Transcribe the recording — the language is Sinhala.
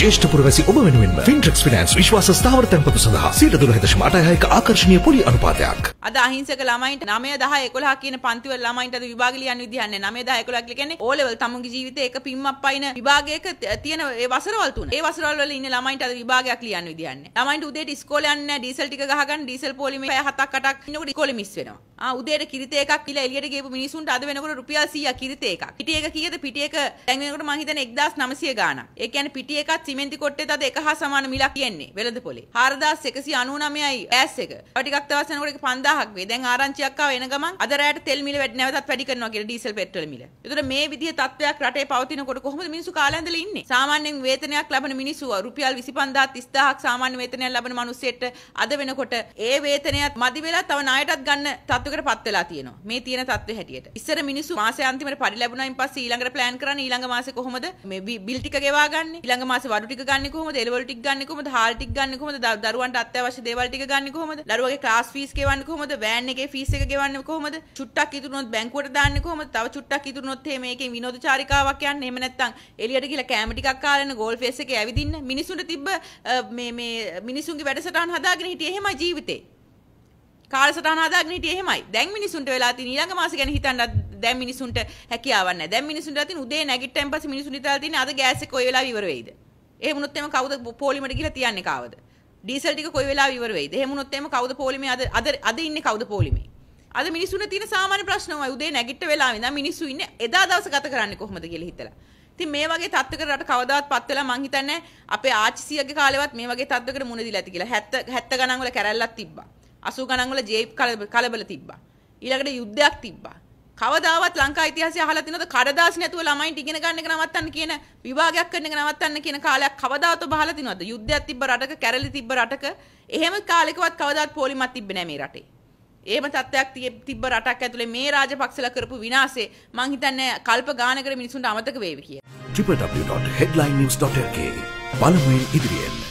ජේෂ්ඨ පුරවැසි ඔබ වෙනුවෙන්ම ෆින්ට්‍රක්ස් ෆිනන්ස් විශ්වාස ස්ථාවර තැන්පතු සඳහා සීට දුරහදශම අටයක ආකර්ශණීය පොලි අනුපාතයක්. අද අහිංසක ළමයින්ට 9 10 11 කියන පන්තිවල ළමයින්ට අද විභාග ලියන්න විදිහක් නැහැ 9 10 11 කියන්නේ ඕ ලෙවල් තමුන්ගේ ජීවිතේ එක පිම්මක් පයින් විභාගයක තියෙන ඒ වසරවල් තුන. ඒ වසරවල් වල ඉන්න ළමයින්ට අද විභාගයක් ලියන්න විදිහක් නැහැ. ළමයින්ට උදේට ඉස්කෝලේ යන්න නැහැ ඩීසල් ටික ගහගන්න ඩීසල් පොලිමේ පැය 7ක් 8ක් ඉන්නකොට ඉස්කෝලේ මිස් වෙනවා. ආ උදේට කිරිතේ එකක් කියලා එළියට ගියපු මිනිසුන්ට අද වෙනකොට රුපියල් 100ක් කිරිතේ එකක්. පිටි එක කීයද පිටි එක දැන් වෙනකොට මම හිතන්නේ 1900 ගාණක්. ඒ කියන්නේ පිටි එකත් සිමෙන්ති කොට්ටේත් අද එක හා සමාන මිලක් කියන්නේ වෙළඳ පොලේ. 4199යි ඈස් එක. තව ටිකක් දවස් යනකොට ඒක 5000ක් වෙයි. දැන් ආරංචියක් ආව එන ගමන් අද රැයට තෙල් මිල වැඩි නැවතත් වැඩි කරනවා කියලා ඩීසල් පෙට්‍රල් මිල. ඒතර මේ විදිහේ තත්ත්වයක් රටේ පවතිනකොට කොහොමද මිනිස්සු කාලය ඇඳලා ඉන්නේ? සාමාන්‍යයෙන් වේතනයක් ලබන මිනිස්සු රුපියල් 25000 30000ක් සාමාන්‍ය වේතනයක් ලබන මිනිස්සෙට අද වෙනකොට ඒ වේතනයත් මදි වෙලා තව ණයටත් ගන්න තත්ත්වයකට පත් වෙලා තියෙනවා. මේ තියෙන තත්ත්වය හැටියට. ඉස්සර මිනිස්සු මාසේ අන්තිමට පරි ලැබුණායින් පස්සේ ඊළඟට ප්ලෑන් කරන්නේ ඊළඟ මාසේ කොහොමද මේ බිල් ටික ගෙවා ගන්න? ඊළඟ මාසේ වඩු ටික ගන්න කොහොමද? එළවලු ටික ගන්න කොහොමද? හාල් ටික ගන්න කොහොමද? දරුවන්ට අත්‍යවශ්‍ය දේවල් ටික ගන්න කොහොමද? දරුවගේ ක්ලාස් ෆීස් ගෙවන්නේ කොහොමද? වෑන් එකේ ෆීස් එක ගෙවන්නේ කොහොමද? චුට්ටක් ඉතුරුනොත් බැංකුවට දාන්නේ කොහොමද? තව චුට්ටක් ඉතුරුනොත් එහෙම මේකෙන් විනෝද චාරිකාවක් යන්නේ. එහෙම නැත්නම් එළියට ගිහලා කෑම ටිකක් කාලා ගෝල් ෆේස් එකේ ඇවිදින්න. මිනිසුන්ට තිබ්බ මේ මේ මිනිසුන්ගේ වැඩසටහන් හදාගෙන හිටියේ එහෙමයි ජීවිතේ. කාලසටහන හදාගෙන හිටියේ එහෙමයි. දැන් මිනිසුන්ට වෙලා තියෙන ඊළඟ මාස ගැන හිතන්න දැන් මිනිසුන්ට හැකියාවක් නැහැ. දැන් මිනිසුන්ට තියෙන උදේ නැගිට්ටයින් පස්සේ මිනිසුන් හිතලා තියෙන අද ගෑස් එක කොයි වෙලාවෙ ඉවර වෙයිද? එහෙම වුණොත් එහම කවුද පොලිමට ගිහලා තියන්නේ කාවද? ඩීසල් ටික කොයි වෙලාවෙ ඉවර වෙයිද? එහෙම වුණොත් එහම කවුද පොලිමේ අද අද අද ඉන්නේ කවුද පොලිමේ? අද මිනිසුන්ට තියෙන සාමාන්‍ය ප්‍රශ්න ඔය උදේ නැගිට වෙලාවෙ ඉඳන් මිනිස්සු ඉන්නේ එදා දවස ගත කරන්නේ කොහොමද කියලා හිතලා. ඉතින් මේ වගේ තත්ත්වයකට රට කවදාවත් පත් වෙලා මං හිතන්නේ අපේ ආච්චිසියගේ කාලෙවත් මේ වගේ තත්ත්වයකට මුණ දීලා ඇති කියලා. 70 70 ගණන් වල කැරැල්ලක් තිබ්බා. 80 ගණන් වල ජේප් කලබල තිබ්බා. ඊළඟට යුද්ධයක් තිබ්බා. කවදාවත් ලංකා ඉතිහාසය අහලා තිනවද කඩදාසි නැතුව ළමයින්ට ඉගෙන ගන්න එක නවත්තන්න කියන විභාගයක් කරන එක නවත්තන්න කියන කාලයක් කවදාවත් ඔබ අහලා තිනවද යුද්ධයක් තිබ්බ රටක කැරලි තිබ්බ රටක. එහෙම කාලෙකවත් කවදාවත් පොලිමක් තිබ්බේ නැහැ මේ රටේ. එහෙම තත්ත්වයක් තිබ්බ රටක් ඇතුලේ මේ රාජපක්ෂලා කරපු විනාශේ මං හිතන්නේ කල්ප ගානකට මිනිසුන්ට අමතක වේවි කියලා. www.headlinenews.lk බලමුවෙන් ඉදිරියෙන්.